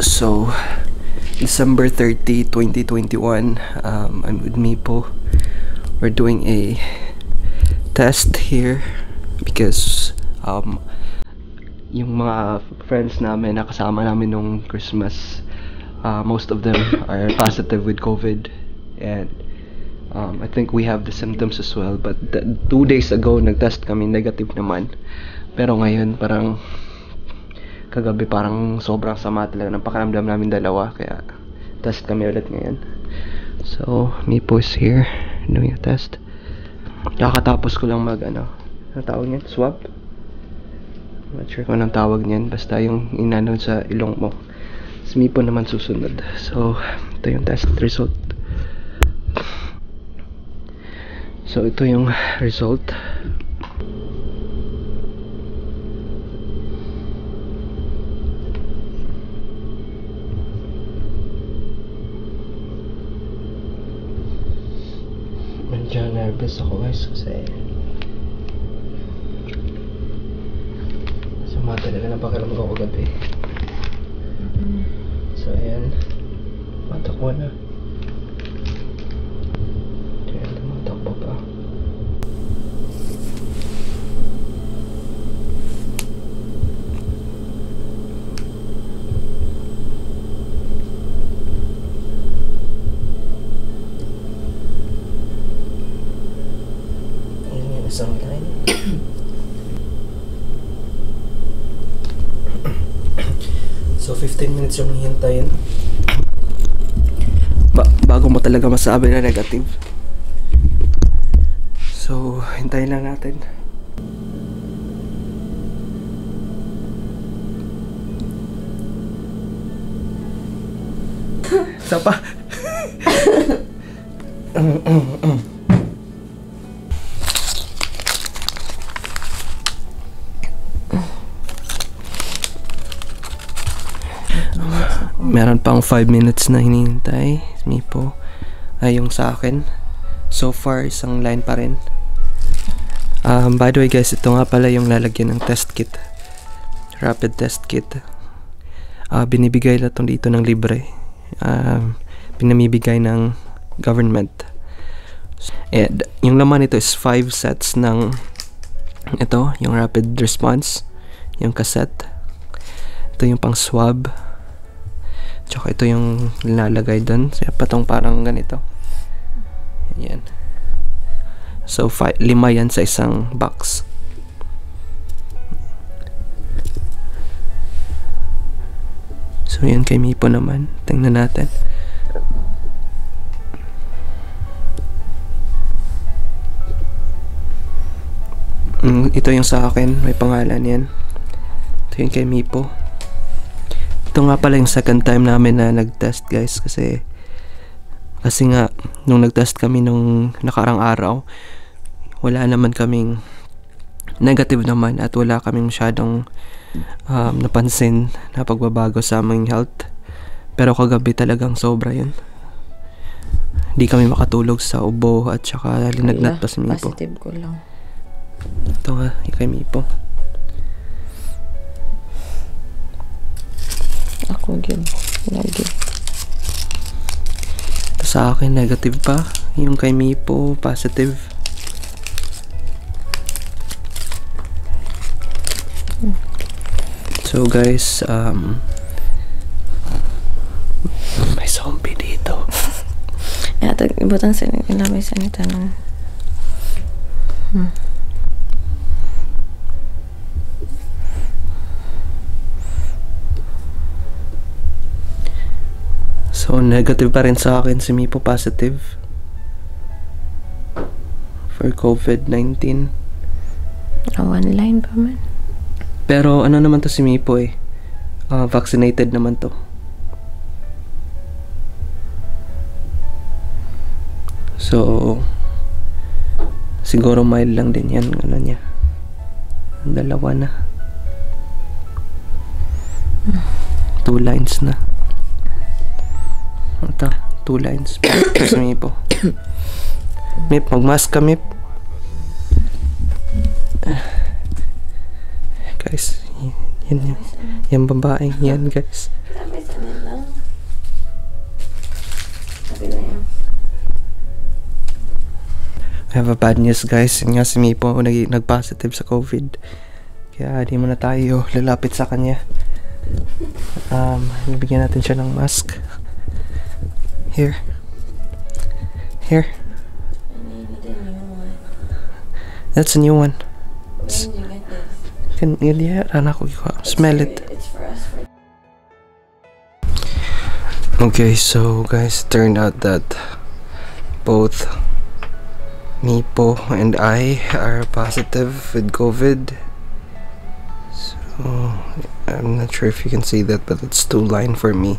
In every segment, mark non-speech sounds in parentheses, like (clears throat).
So, December 30, 2021, um, I'm with Mipo. We're doing a test here because um, yung mga friends namin na kasama namin nung Christmas, uh, most of them are positive with COVID. And um, I think we have the symptoms as well but two days ago nag-test kami negative naman. Pero ngayon parang kagabi parang sobrang sama talaga ng pakiramdam namin dalawa kaya test kami ulit ngayon. So Mipo is here doing a test. Kakatapos ko lang mag ano ano tawag niyan? swab? Not sure kung anong tawag niyan basta yung inanon sa ilong mo. Si Mipo naman susunod. So ito yung test result. So ito yung result medyo nervous ako guys kasi sama talaga na pakiram ko kagabi. So ayan. Matakbo na ayan tumatakbo pa ayan yung isang line So 15 minutes yung hihintayin. Ba bago mo talaga masabi na negative. So, hintayin lang natin. Isa pa. (laughs) (laughs) Meron pang 5 minutes na hinihintay. Mipo. Ay, yung sa akin. So far, isang line pa rin. Um, by the way guys, ito nga pala yung lalagyan ng test kit. Rapid test kit. Ah, binibigay na to dito ng libre. Um, pinamibigay ng government. And yung laman nito is 5 sets ng ito, yung rapid response, yung cassette. Ito yung pang swab. Tsaka ito yung nilalagay doon. So, patong parang ganito. Ayan. So, fi- lima yan sa isang box. So, yan kay Mipo naman. Tingnan natin. Mm, ito yung sa akin. May pangalan yan. Ito yung kay Mipo. Ito nga pala yung second time namin na nag-test guys kasi kasi nga nung nag-test kami nung nakarang araw wala naman kaming negative naman at wala kaming masyadong um, napansin na pagbabago sa aming health. Pero kagabi talagang sobra yun. Hindi kami makatulog sa ubo at saka linagnat pa si Mipo. Positive ko lang. ito nga kay Mipo Yun. Lagi. sa akin negative pa yung kay Mipo positive so guys um may zombie dito (laughs) Ya, tag ibutang sa ilamay sa nita ng so negative pa rin sa akin si Mipo positive for COVID-19 oh, one line pa man. pero ano naman to si Mipo eh Ah, vaccinated naman to So, siguro mild lang din yan, ano niya. Dalawa na. Two lines na. Two lines. Sa Mipo. Mip, magmask ka, Mip. Guys, Yan yan. Yung babaeng yan guys. Yan. I have a bad news guys. Yun nga si Mipo nag, nag-positive sa COVID. Kaya di mo na tayo lalapit sa kanya. Um, bibigyan natin siya ng mask. Here. Here. That's a new one. When did you get this? Can, anak ko. Smell it. Okay, so guys, it turned out that both Mipo and I are positive with COVID. So I'm not sure if you can see that, but it's two line for me,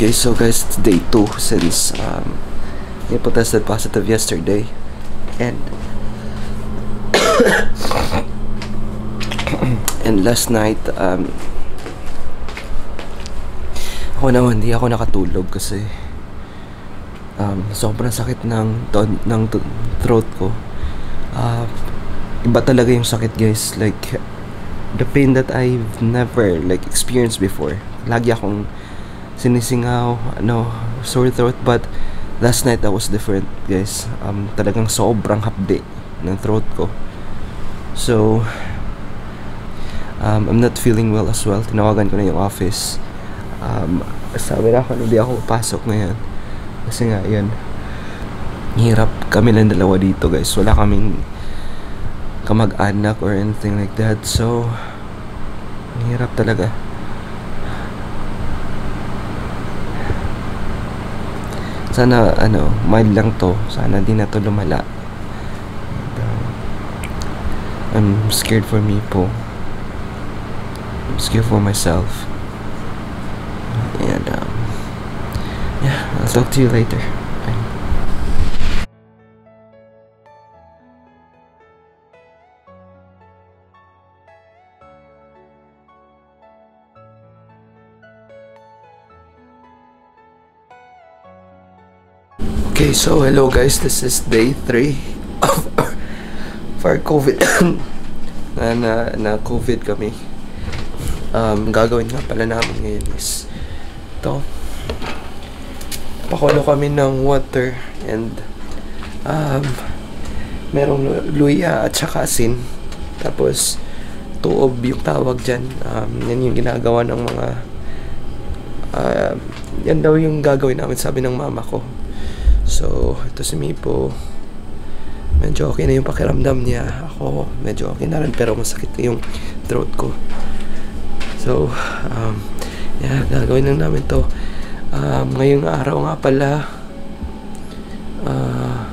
Okay, so guys, it's day two since um, Mipo tested positive yesterday, and (coughs) and last night um, ako naman hindi ako nakatulog kasi um, sobrang sakit ng ng throat ko. Uh, iba talaga yung sakit guys like the pain that I've never like experienced before. Lagi akong sinisingaw, ano, sore throat but last night that was different guys. Um, talagang sobrang hapdi ng throat ko. So, um, I'm not feeling well as well. Tinawagan ko na yung office. Um, sabi na ako, hindi ako papasok ngayon. Kasi nga, yun. Hirap kami lang dalawa dito guys. Wala kaming kamag-anak or anything like that. So, hirap talaga. Sana, ano, mild lang to. Sana di na to lumala. And, um, I'm scared for me po. I'm scared for myself. And, um, yeah, I'll talk to you later. Okay, so hello guys, this is day 3 of of (laughs) our COVID (coughs) na, na, na COVID kami. Um, gagawin nga pala namin ngayon is ito. Pakulo kami ng water and um, merong lu- luya at saka asin. Tapos tuob yung tawag dyan. Um, yan yung ginagawa ng mga uh, yan daw yung gagawin namin sabi ng mama ko. So, ito si Mipo. Medyo okay na yung pakiramdam niya. Ako, medyo okay na rin pero masakit na yung throat ko. So, um, yeah, gagawin lang namin to. Um, ngayong araw nga pala, ah,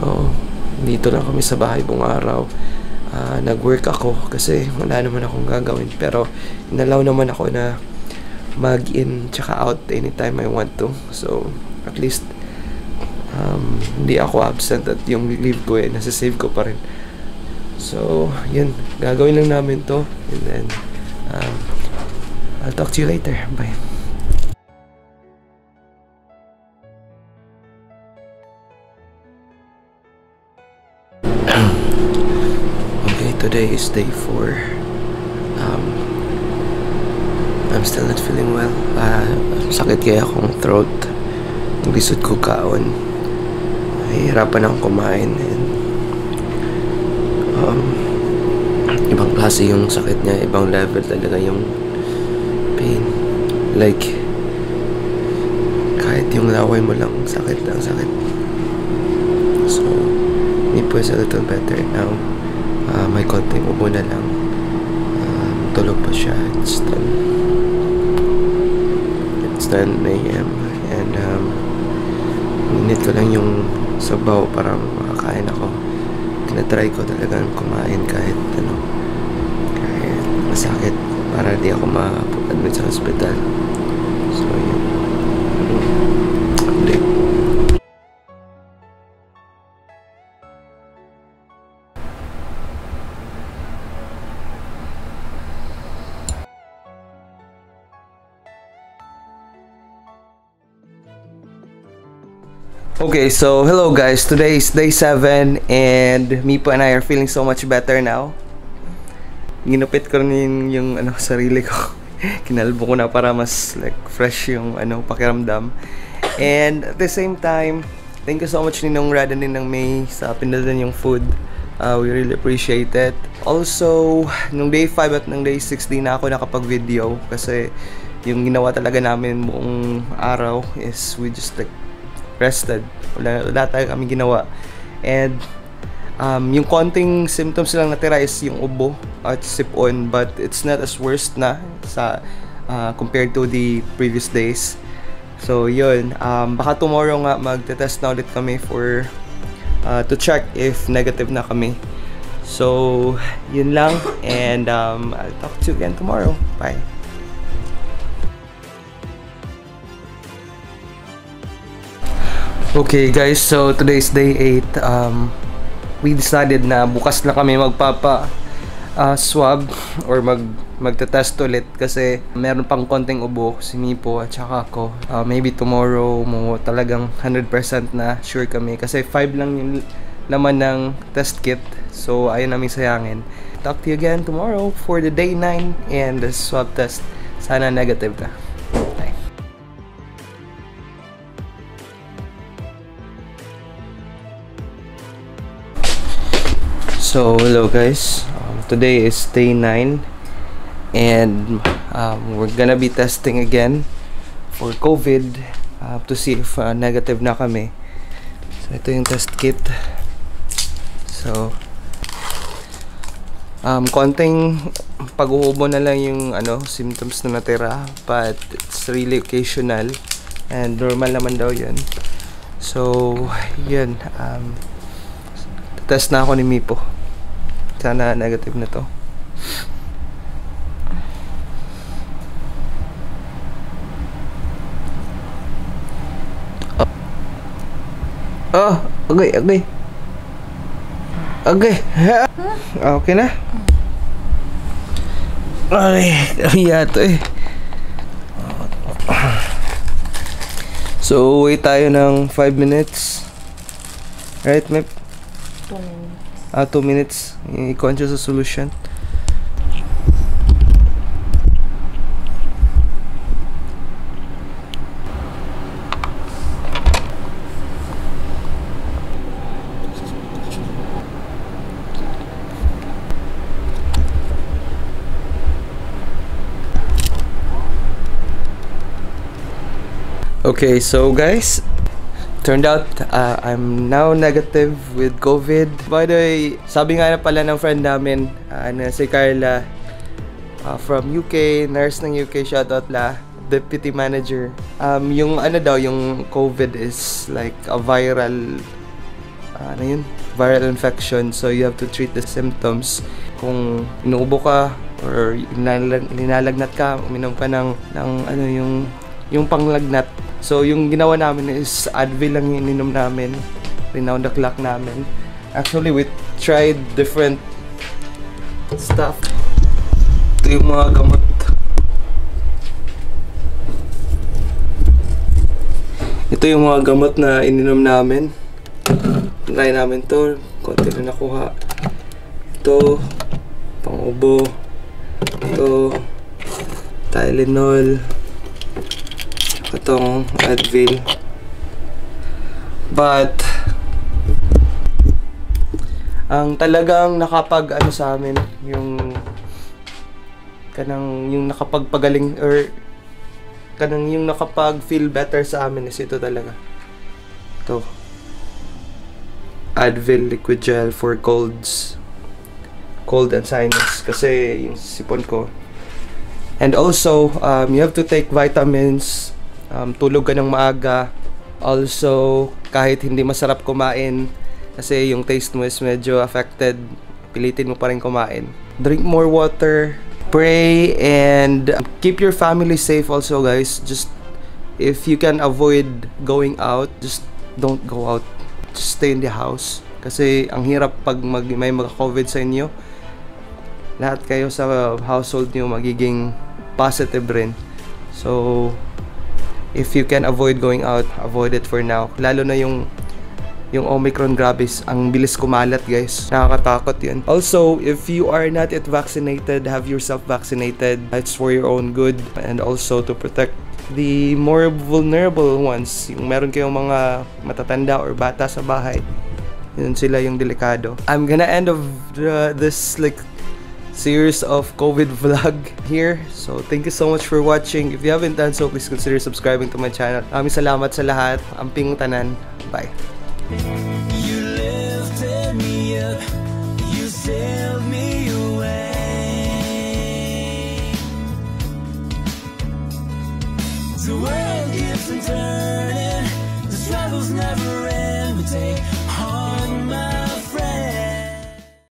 oo, dito lang kami sa bahay buong araw. Ah, nag-work ako kasi wala naman akong gagawin. Pero, inalaw naman ako na mag-in tsaka out anytime I want to. So, at least um, hindi ako absent at yung leave ko eh, nasa-save ko pa rin. So, yun. Gagawin lang namin to. And then, um, I'll talk to you later. Bye. (clears throat) okay, today is day 4. Um, I'm still not feeling well. Ah, sakit kaya akong throat. Ang lisod ko kaon. Nahihirapan akong kumain. And, um, ibang klase yung sakit niya. Ibang level talaga yung pain. Like, kahit yung laway mo lang, sakit lang, sakit. So, Nipo is a little better now. Ah, may konting ubo na lang. Um, tulog pa siya. It's 10. It's 10 a.m. And um, minute ko lang yung sabaw para makakain ako. Tinatry ko talagang kumain kahit ano, kahit masakit para di ako ma-admit sa hospital. So, yun. Okay, so hello guys. Today is day 7 and Mipo and I are feeling so much better now. Ginupit ko rin yung, ano, (laughs) sarili ko. Kinalbo ko na para mas like fresh yung ano, pakiramdam. And at the same time, thank you so much Ninong Rada Ninang May sa pinadala yung food. Uh, we really appreciate it. Also, nung day 5 at nung day 6 di na ako nakapag-video kasi yung ginawa talaga namin buong araw is we just like rested. Wala, wala tayo kami ginawa. And um, yung konting symptoms lang natira is yung ubo at sipon but it's not as worst na sa uh, compared to the previous days. So yun, um, baka tomorrow nga magte-test na ulit kami for uh, to check if negative na kami. So yun lang and um, I'll talk to you again tomorrow. Bye. Okay guys, so today's day 8. Um, we decided na bukas na kami magpapa uh, swab or mag magte-test ulit kasi meron pang konting ubo si Mipo at saka ako. Uh, maybe tomorrow mo talagang 100% na sure kami kasi 5 lang yung laman ng test kit. So ayun namin sayangin. Talk to you again tomorrow for the day 9 and the swab test. Sana negative na. So, hello guys. Um, today is day 9 and um, we're gonna be testing again for COVID uh, to see if uh, negative na kami. So, ito yung test kit. So, um, konting pag-uubo na lang yung ano, symptoms na natira but it's really occasional and normal naman daw yun. So, yun. Um, test na ako ni Mipo. Sana negative na to. Oh, okay, okay. Okay. (laughs) Okay na. Ay, yato eh. So, wait tayo ng 5 minutes. Right, Mep? 2 minutes. Ah, 2 minutes. I-con siya sa solution. Okay, so guys, Turned out, uh, I'm now negative with COVID. By the way, sabi nga na pala ng friend namin, uh, na si Carla, uh, from UK, nurse ng UK, shoutout la, deputy manager. Um, yung ano daw, yung COVID is like a viral, uh, ano yun? Viral infection. So you have to treat the symptoms. Kung inuubo ka, or linalag, linalagnat ka, uminom ka ng, ng ano yung, yung panglagnat, So, yung ginawa namin is Advil lang ininom namin. Renowned the clock namin. Actually, we tried different stuff. Ito yung mga gamot. Ito yung mga gamot na ininom namin. Try namin to. Konti na nakuha. Ito, pang-ubo. Ito, Tylenol itong Advil. But ang talagang nakapag ano sa amin yung kanang yung nakapagpagaling or kanang yung nakapag feel better sa amin is ito talaga. To Advil liquid gel for colds. Cold and sinus. Kasi yung sipon ko. And also, um, you have to take vitamins, um, tulog ka ng maaga. Also, kahit hindi masarap kumain, kasi yung taste mo is medyo affected, pilitin mo pa rin kumain. Drink more water, pray, and keep your family safe also guys. Just, if you can avoid going out, just don't go out. Just stay in the house. Kasi ang hirap pag mag, may mga-COVID sa inyo, lahat kayo sa household nyo magiging positive rin. So, if you can avoid going out, avoid it for now. Lalo na yung yung Omicron grabe, ang bilis kumalat guys. Nakakatakot yun. Also, if you are not yet vaccinated, have yourself vaccinated. It's for your own good and also to protect the more vulnerable ones. Yung meron kayong mga matatanda or bata sa bahay. Yun sila yung delikado. I'm gonna end of the, this like series of COVID vlog (laughs) here. So, thank you so much for watching. If you haven't done so, please consider subscribing to my channel. Maraming salamat sa lahat. Amping tanan. Bye. You lifted me up, you sailed me away. The world keeps turning, the struggles never end. But take on my